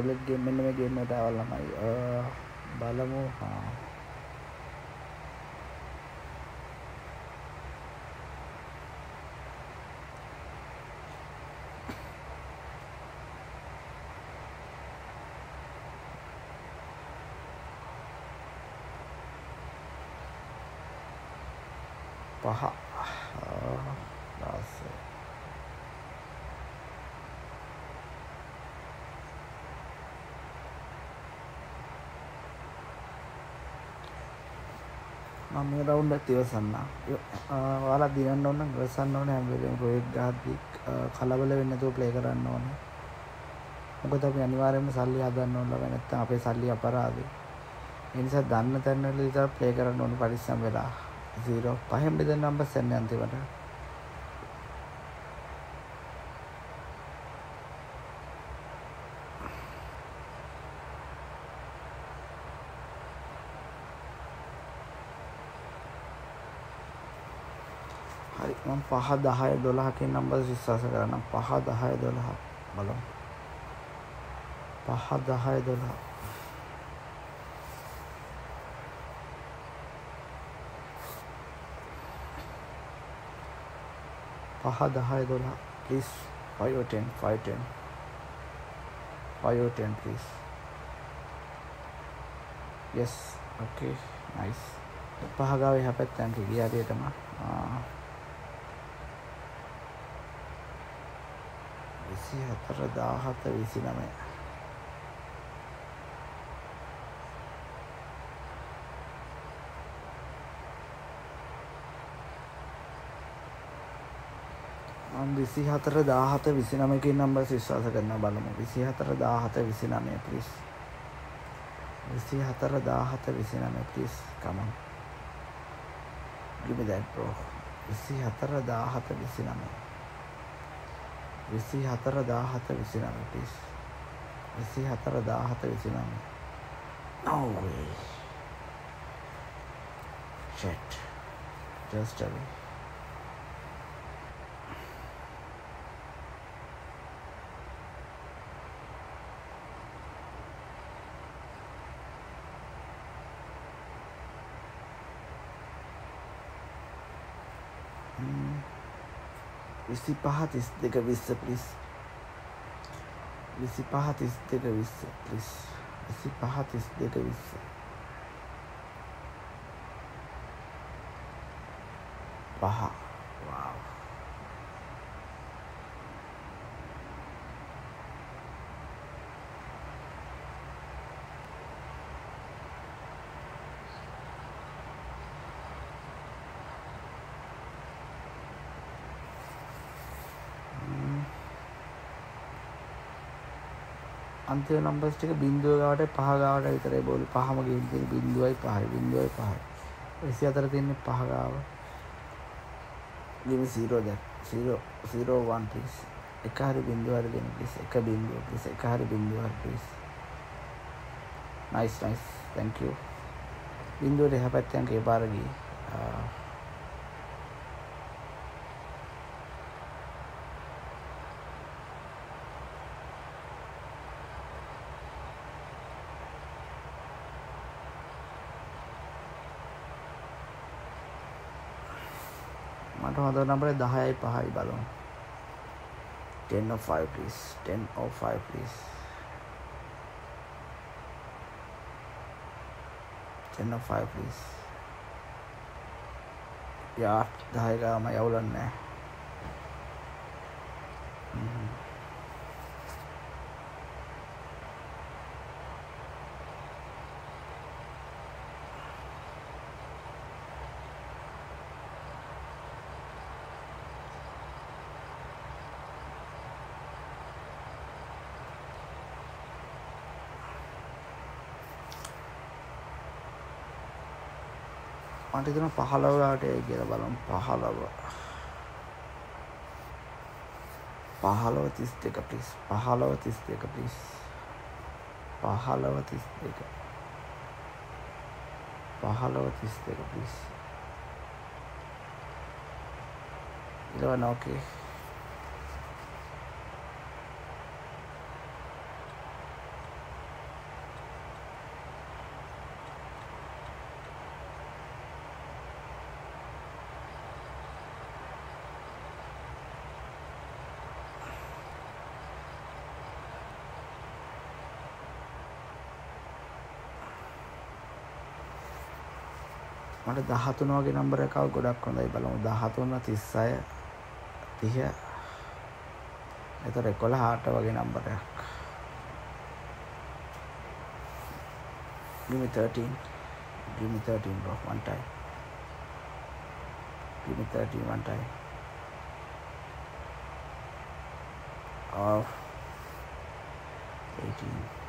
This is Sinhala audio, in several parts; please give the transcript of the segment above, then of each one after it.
මම රොලෙට් ගේම් මෙන්න මේ ගේම් එකට ආවල් ළමයි අ, බලමු හා පහ දාස මම මේ රවුන්ඩ් එකත් ඉවසන්න ඔයාලා දිනන්න ඕන නම් ඉවසන්න ඕනේ හැම වෙලේම රොයෙක් ගහද්දි අ, කලබල වෙන්නේ නැතුව ප්ලේ කරන්න ඕනේ. මොකද අපි අනිවාර්යයෙන්ම සල්ලි හදන්න ඕන ළමයි නැත්නම් අපේ සල්ලි අපරාධේ ඒ නිසා දන්න තැන් වල විතර ප්ලේ කරන්න ඕනේ පරිස්සම් වෙලා. 0 පහෙන් බෙදෙන නම්බර්ස් එන්නේ අන්තිමට හරි. මම පහ 10 12කින් නම්බර්ස් විශ්වාස කරනම් පහ 10 12 බලමු. පහ 10 12 පහ 10 12 please 5 or 10 5 10 5 or 10 please. Yes. Okay. Nice. පහ ගාව එහා පැත්තෙන් ගිය හරියටම විසි හතර දාහත විසි නමය විසි හතර දාහත විසි නමකින් නම්බර් විශ්වාස කරන බලමු. විසි හතර දාහත විසි නමය පිස් විසි හතර දාහත විසි නමය පිස් කමන් ගිමි දැන් බ්‍රෝ විසි හතර දාහත විසි නමය විසි හතර දාහත විසි නම පිස් විසි හතර දාහත විසි නම නොවේ shit just විසි පහ තිස් දෙක විස්ස පලිස් විසි පහ තිස් දෙක විස්ස පලිස් විසි පහ තිස් දෙක විස්ස පහ අන්තිම නම්බර්ස් ටික බිංදුව ගාවට පහ ගාවට විතරයි බෝලි. පහම ගේම් තියෙන බිංදුවයි පහයි. බිංදුවයි පහයි. 24 තියෙන්නේ පහ ගාව. Give me zero that zero zero one please. එක හරි බිංදුව හරි දෙන්න please. එක බිංදුව please. එක හරි බිංදුව හරි please. Nice nice. Thank you. බිංදුවට එහා පැත්තෙන් ඒ පාර ගියේ. මට හොඳ නම්බරේ 10යි 5යි බලමු 10 or 5 please. 10 or 5 please. 10 or 5 please. යා 10 ගාම යවුලන්නේ නැහැ. මට හිතෙනවා 15 ගාවට එයි කියලා බලමු. 15 15 32 please. 15 32 please. 15 32 15 32 please. ඉලවන ඕකේ මට දහතුන වගේ නම්බර එකව ගොඩක් හොඳයි බලමු. දහතුන්න තිස්සය තිහ. එතට එකොළ හාට වගේ නම්බරයක් give me 13 give me 13 bro. One time. Give me 13 one time. Of 18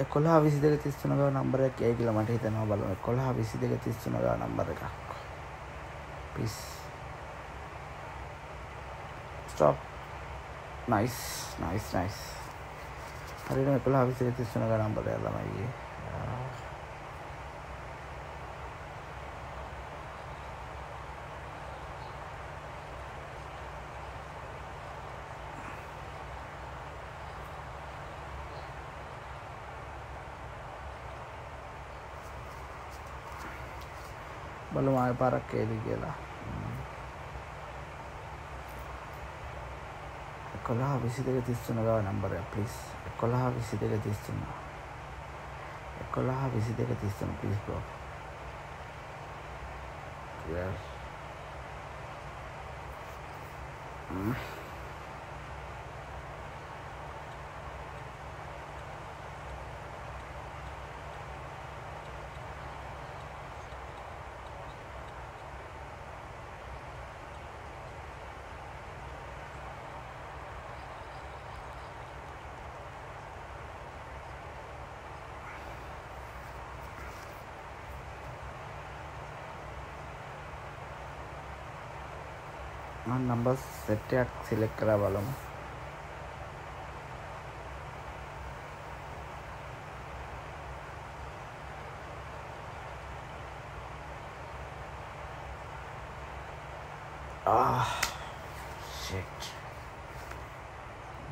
එකොළහා විසි දෙක තිස්තුන ගව නම්බරයක් යයි කියලා මට හිතෙනවා බලමු එකොළහා විසි දෙක තිස්තුන ගව නම්බර එකක්. පිස් ස්ටොප් නයිස් නයිස් නයිස් හරියටම එකොළහා විසි දෙක තිස්තුන ගව නම්බරයක් ළමයි බලමු ආය පාරක් එයිද කියලා. එකොළහ විසි දෙක තිස්තුන ගව නම්බරයක් ප්ලිස් එකොළහ විසි දෙක තිස්තුන එකොළහ විසි දෙක තිස්තුන ප්ලිස් බෝ Mm. නම්බර් සෙට් එකක් සිලෙක්ට් කරලා බලමු. Ah, ආ ෂිට්.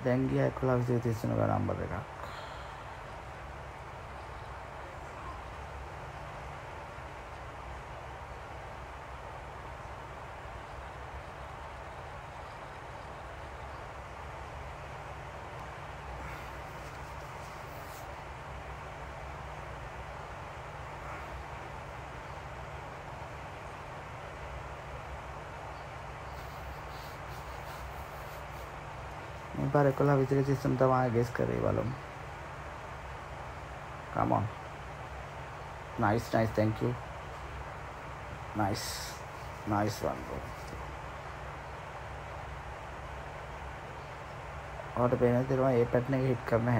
දැන් ගියා 11 33 ගා නම්බර එකක්. මේ පාර 11 විතර සිස්ටම් තමයි ගෙස් කරේ බලමු. come on. Nice nice thank you. Nice nice one bro. ඔයාලට පේනද මම ඒ පැටර්න් එක හිට් කරන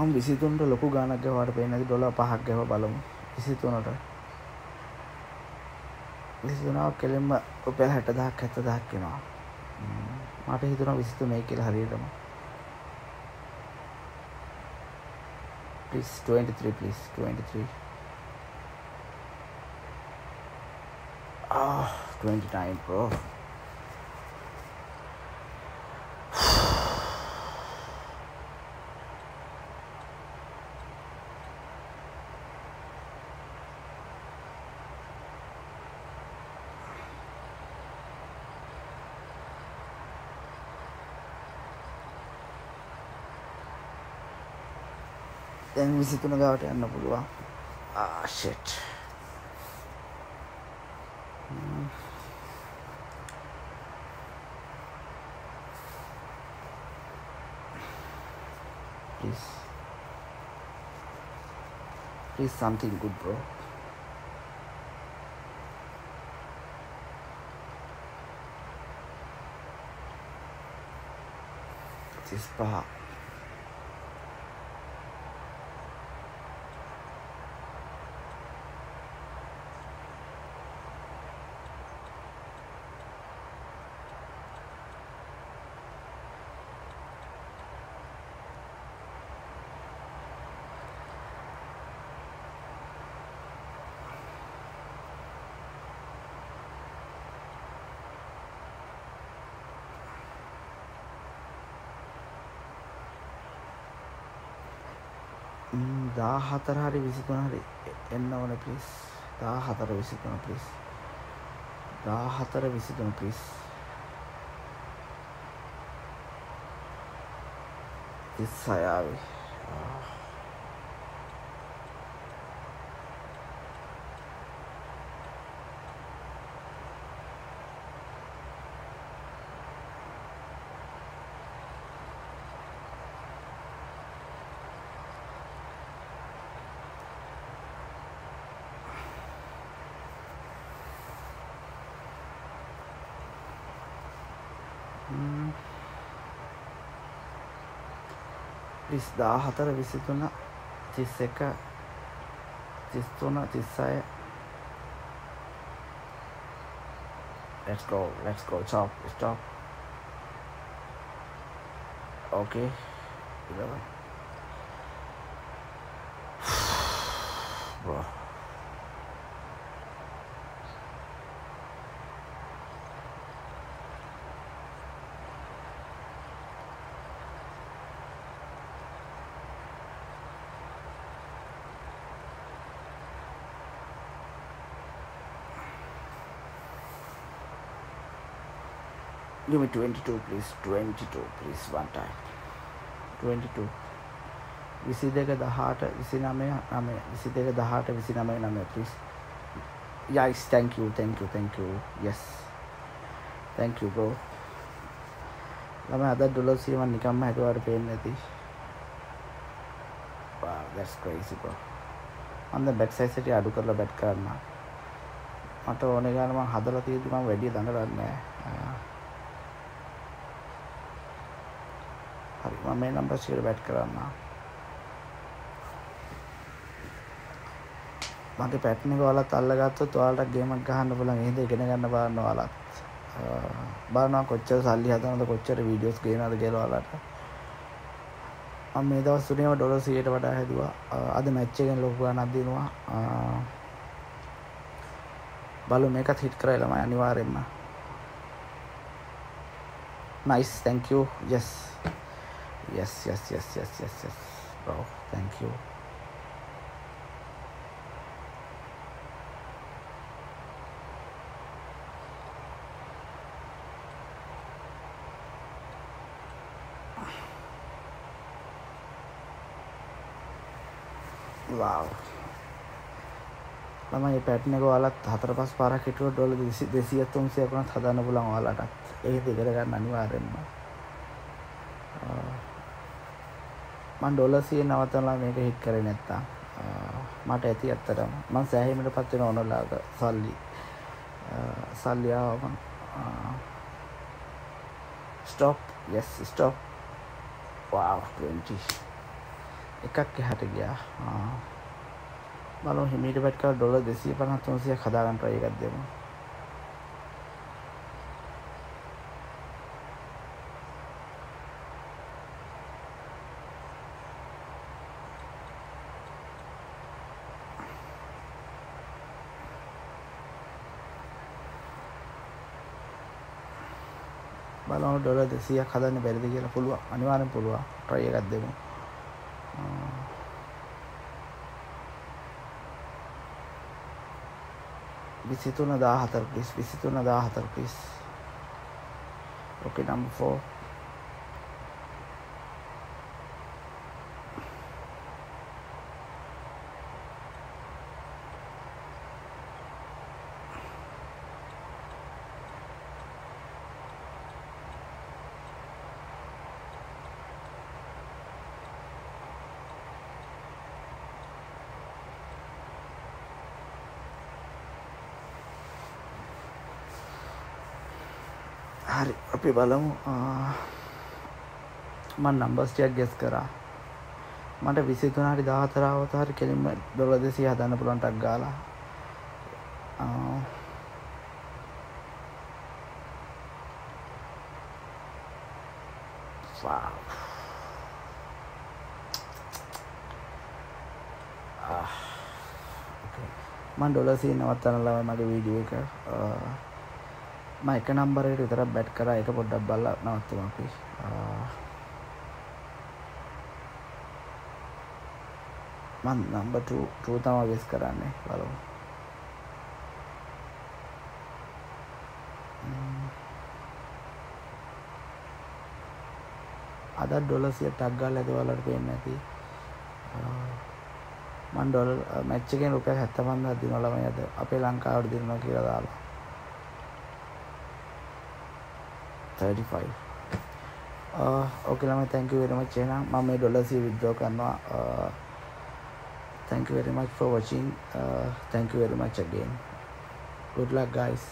මම විසිතුන්ට ලොකු ගානක් ගැහුවාට පේන්නේ නැති ඩොලර් පහක් ගැහුවා බලමු. 23ට 23ව කෙලින්ම රුපියල් 60000ක් 70000ක් වෙනවා මට හිතුණා 23 කියලා හරියටම. Please 23 please 23 ah 29 bro. දැන් විසිතුන ගාවට යන්න පුළුවන් ආෂෙට් please please something good bro තිස් පහ දා හතර හරි විසිතුන හරි එන්න ඕන පිස් දා හතර විසිතුන පිස් දා හතර විසිතුන පිස් තිස් අයාවේ ලිස් දා හතර විසිතුන තිස් එක තිස්තුන තිස්සය let's go let's go chop stop okay 11 bro Give me 22 please. 22 please one time. 22. විසි දෙක දහට විසි නමය නමය විසි දෙක දහට විසි නමය නමය please. Yes, thank you, thank you, thank you. Yes. Thank you bro. ළම අද ඩොලර් සියම නිකම්ම හැදුවාට පේන්නේ නැති. That's crazy bro. මම දැන් බැක් සයිස් එකට අඩු කරලා බැට් කරන්න. මට ඕනේ ගාන මම හදලා තියෙද්දි මම වැඩි දඟලන්නේ නැහැ. හරි මම මේ නම්බර්ස් එකට බැට් කරන්න මගේ පැට්න එක ඔයාලත් අල්ලගත්තොත් ඔයාලට ගේමක් ගහන්න පුළුවන්. එහෙද ඉගෙන ගන්න බලන්න ඔයාලත්. බලනවා කොච්චර සල්ලි හදනවද කොච්චර වීඩියෝස් ගේනවද කියලා ඔයාලට. මම මේ දවස් තුනේම ඩොලර් 100ට වඩා හැදුවා. අද මැච් එකෙන් ලොකු ගණනක් දිනුවා. බලමු මේකත් හිට් කරලා ළමයි අනිවාර්යෙන්ම. Nice thank you. Yes. Yes yes yes yes yes yes. Bro thank you. Wow. ළමයි පැට්න එක ඔයාලත් හතර පස් පාරක් හිටුව ඩොලර් 200 300 වුණත් හදන්න පුළුවන් ඔයාලටත් ඒක ඉගෙන ගන්න අනිවාර්යෙන්ම මන් ඩොලර් 100 නවත්තලා මේක හිට් කරේ නැත්තම්. මට ඇති ඇත්තටම. මං සෑහීමට පත් වෙන ඕනලාක සල්ලි. සල්ලි ආවම stop. Yes stop. Wow 20 එකක් එහාට ගියා. බලමු හිමීට බැට් කරලා ඩොලර් 250 300ක් හදාගන්න try එකක් දෙමු. බලමු ඩොලර් 200ක් හදන්න බැරිද කියලා පුළුවන්. අනිවාර්යෙන් පුළුවන්. try එකක් දෙමු. විසිතුන දාහතර පිස් විසිතුන දාහතර පිස් ඕකේ නම්බර් 4 හරි අපි බලමු. මන් නම්බර්ස් ටිකක් ගෙස් කරා. මට 23 හරි 14 આવත හරි කෙලින්ම ඩොලර් 200 හදන්න පුළුවන් ටක් ගාලා. මන් ඩොලර් 100 නවත්තන්න ළමයි මගේ වීඩියෝ එක මම එක නම්බරයට විතරක් බැට් කරා. ඒක පොඩ්ඩක් බලලා නවත්තමු අපි. මන් නම්බර් 2 2 තමයි ගෙස් කරන්නේ. බලමු. අද ඩොලර් 100 ටක් ගාලා ඇද ඔයාලට පේන්නේ නැති. මන් ඩොලර් මැච් එකෙන් රුපියල් 75000ක් දිනවලා ළමයි අද. අපේ ලංකාවට දිනනවා කියලා දාලා. 35 uh, okay Lama, thank you very much Chena. Mama dollars you withdraw karna uh, thank you very much for watching. Uh, thank you very much again. Good luck guys.